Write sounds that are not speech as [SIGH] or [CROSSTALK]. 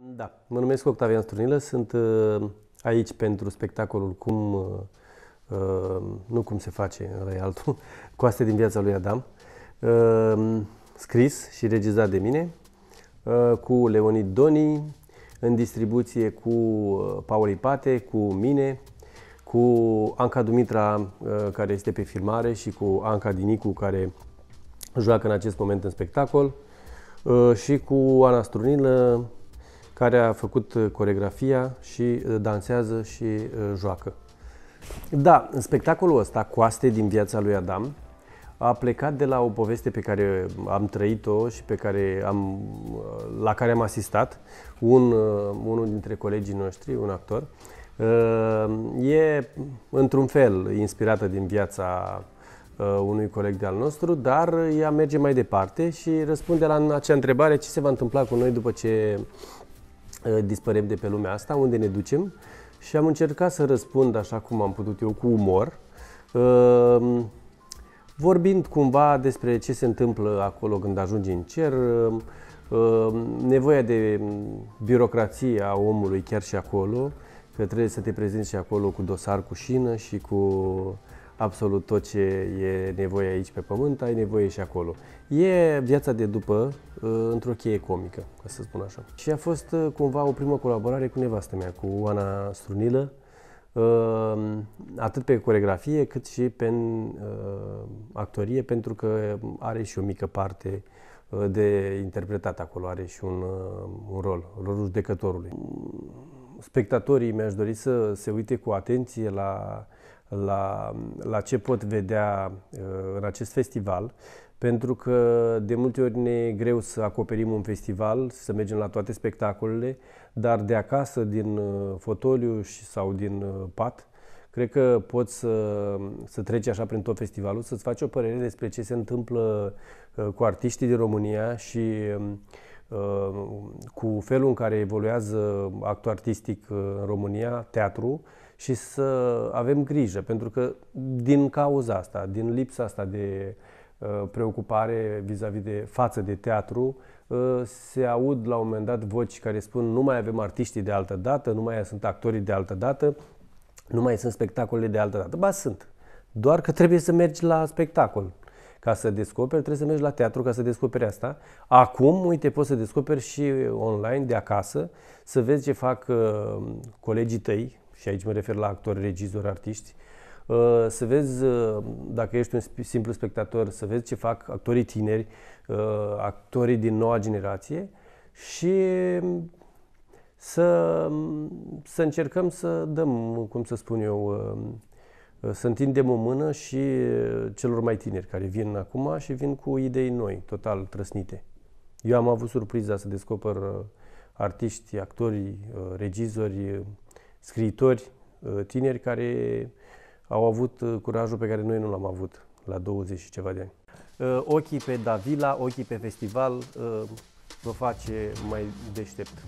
Da, mă numesc Octavian Strunilă, sunt uh, aici pentru spectacolul Cum, uh, uh, nu cum se face, ăla e altul, [LAUGHS] Coaste din viața lui Adam, scris și regizat de mine, cu Leonid Doni, în distribuție cu Paul Ipate, cu mine, cu Anca Dumitra, care este pe filmare, și cu Anca Dinicu, care joacă în acest moment în spectacol, și cu Ana Strunilă, care a făcut uh, coregrafia și uh, dansează și uh, joacă. Da, în spectacolul ăsta, Coaste din viața lui Adam, a plecat de la o poveste pe care am trăit-o și pe care am, la care am asistat, un, unul dintre colegii noștri, un actor. E, într-un fel, inspirată din viața unui coleg de-al nostru, dar ea merge mai departe și răspunde la acea întrebare ce se va întâmpla cu noi după ce Uh, dispărem de pe lumea asta, unde ne ducem? Și am încercat să răspund așa cum am putut eu, cu umor, uh, vorbind cumva despre ce se întâmplă acolo când ajungi în cer, uh, nevoia de birocrație a omului chiar și acolo, că trebuie să te prezinți și acolo cu dosar, cu șină și cu absolut tot ce e nevoie aici pe pământ, ai nevoie și acolo. E viața de după uh, într-o cheie comică, ca să spun așa. Și a fost uh, cumva o primă colaborare cu nevastă mea, cu Oana Strunilă, uh, atât pe coregrafie cât și pe actorie, pentru că are și o mică parte de interpretat acolo, are și un, un rol, rolul judecătorului. Spectatorii mi-aș dori să se uite cu atenție la la, la ce pot vedea uh, în acest festival, pentru că de multe ori ne e greu să acoperim un festival, să mergem la toate spectacolele, dar de acasă, din uh, fotoliu sau din uh, pat, cred că poți să, să treci așa prin tot festivalul, să-ți faci o părere despre ce se întâmplă cu artiștii din România și cu felul în care evoluează actul artistic în România, teatru, și să avem grijă, pentru că din cauza asta, din lipsa asta de uh, preocupare vis-a-vis -vis de față de teatru, uh, se aud la un moment dat voci care spun nu mai avem artiștii de altă dată, nu mai sunt actorii de altă dată, nu mai sunt spectacolele de altă dată. Ba, sunt. Doar că trebuie să mergi la spectacol. Ca să descoperi, trebuie să mergi la teatru ca să descoperi asta. Acum, uite, poți să descoperi și online, de acasă, să vezi ce fac uh, colegii tăi, și aici mă refer la actori, regizori, artiști, uh, să vezi, uh, dacă ești un simplu spectator, să vezi ce fac actorii tineri, uh, actorii din noua generație și să, să încercăm să dăm, cum să spun eu, să întindem o mână și celor mai tineri care vin acum și vin cu idei noi, total trăsnite. Eu am avut surpriza să descoper artiști, actori, regizori, scriitori uh, tineri care au avut uh, curajul pe care noi nu l-am avut la 20 și ceva de ani. Uh, ochii pe Davila, ochii pe festival vă face mai deștept.